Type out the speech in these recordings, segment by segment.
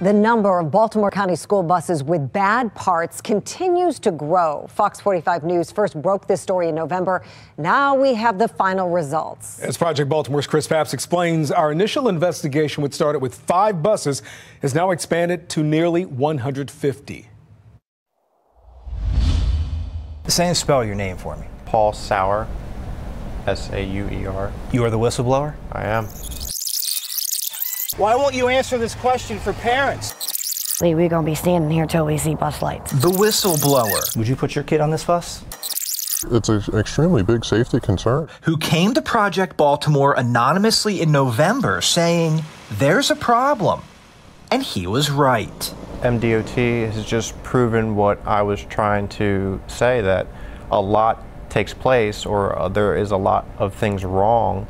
The number of Baltimore County school buses with bad parts continues to grow. Fox 45 News first broke this story in November. Now we have the final results. As Project Baltimore's Chris Papst explains, our initial investigation, which started with five buses, has now expanded to nearly 150. Say and spell your name for me. Paul Sauer, S A U E R. You are the whistleblower? I am. Why won't you answer this question for parents? We're going to be standing here till we see bus lights. The whistleblower. Would you put your kid on this bus? It's an extremely big safety concern. Who came to Project Baltimore anonymously in November saying, there's a problem. And he was right. MDOT has just proven what I was trying to say that a lot takes place or uh, there is a lot of things wrong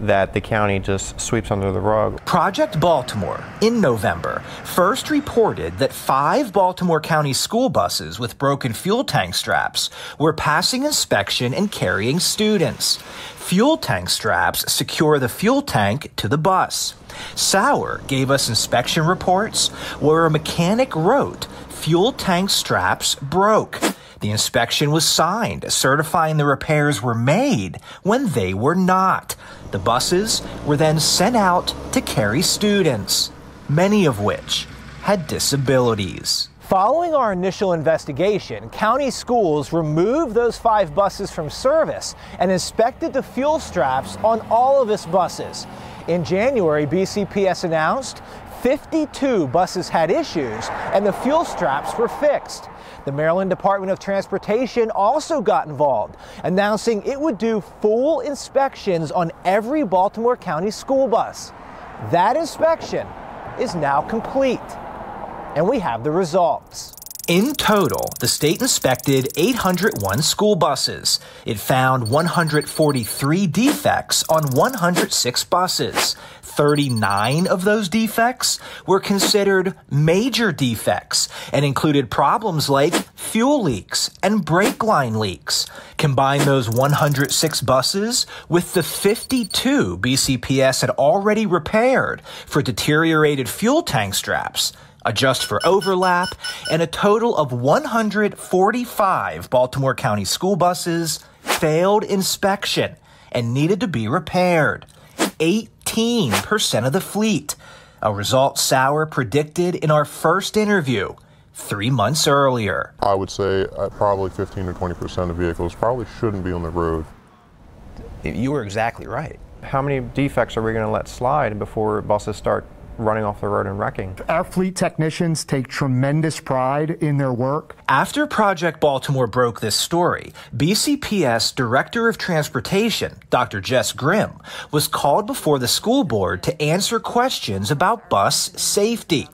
that the county just sweeps under the rug. Project Baltimore, in November, first reported that five Baltimore County school buses with broken fuel tank straps were passing inspection and carrying students. Fuel tank straps secure the fuel tank to the bus. Sauer gave us inspection reports where a mechanic wrote fuel tank straps broke. The inspection was signed, certifying the repairs were made when they were not. The buses were then sent out to carry students, many of which had disabilities. Following our initial investigation, county schools removed those five buses from service and inspected the fuel straps on all of its buses. In January, BCPS announced 52 buses had issues and the fuel straps were fixed. The Maryland Department of Transportation also got involved, announcing it would do full inspections on every Baltimore County school bus. That inspection is now complete, and we have the results. In total, the state inspected 801 school buses. It found 143 defects on 106 buses. 39 of those defects were considered major defects and included problems like fuel leaks and brake line leaks. Combine those 106 buses with the 52 BCPS had already repaired for deteriorated fuel tank straps adjust for overlap, and a total of 145 Baltimore County school buses failed inspection and needed to be repaired. 18% of the fleet, a result Sauer predicted in our first interview three months earlier. I would say uh, probably 15 to 20 percent of vehicles probably shouldn't be on the road. You were exactly right. How many defects are we going to let slide before buses start running off the road and wrecking. Our fleet technicians take tremendous pride in their work. After Project Baltimore broke this story, BCPS Director of Transportation, Dr. Jess Grimm, was called before the school board to answer questions about bus safety.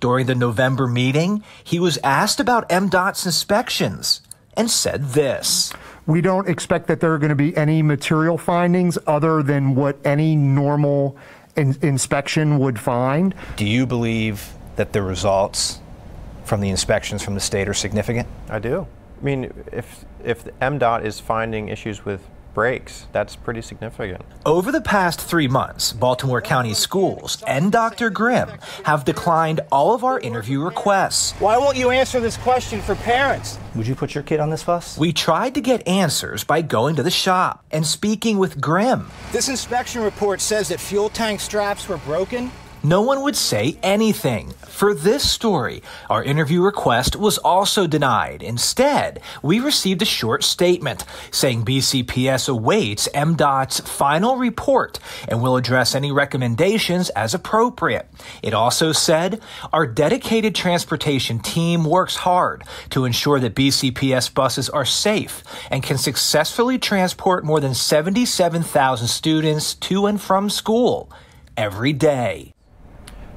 During the November meeting, he was asked about MDOT's inspections and said this. We don't expect that there are going to be any material findings other than what any normal in, inspection would find. Do you believe that the results from the inspections from the state are significant? I do. I mean, if if MDOT is finding issues with brakes, that's pretty significant. Over the past three months, Baltimore County schools and Dr. Grimm have declined all of our interview requests. Why won't you answer this question for parents? Would you put your kid on this bus? We tried to get answers by going to the shop and speaking with Grimm. This inspection report says that fuel tank straps were broken no one would say anything. For this story, our interview request was also denied. Instead, we received a short statement saying BCPS awaits MDOT's final report and will address any recommendations as appropriate. It also said, Our dedicated transportation team works hard to ensure that BCPS buses are safe and can successfully transport more than 77,000 students to and from school every day.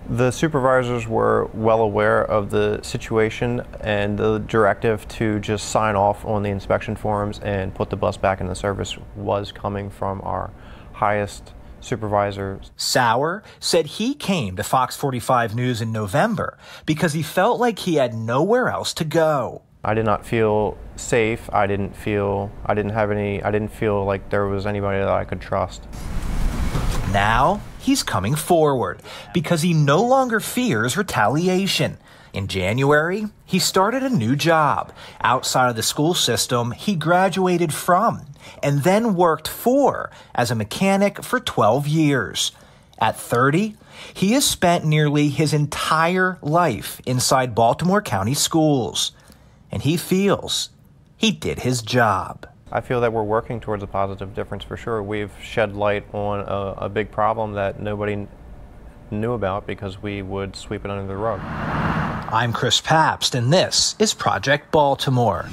The supervisors were well aware of the situation and the directive to just sign off on the inspection forms and put the bus back in the service was coming from our highest supervisors. Sauer said he came to Fox 45 News in November because he felt like he had nowhere else to go. I did not feel safe. I didn't feel I didn't have any I didn't feel like there was anybody that I could trust. Now he's coming forward because he no longer fears retaliation. In January, he started a new job outside of the school system he graduated from and then worked for as a mechanic for 12 years. At 30, he has spent nearly his entire life inside Baltimore County schools, and he feels he did his job. I feel that we're working towards a positive difference for sure. We've shed light on a, a big problem that nobody knew about because we would sweep it under the rug. I'm Chris Papst, and this is Project Baltimore.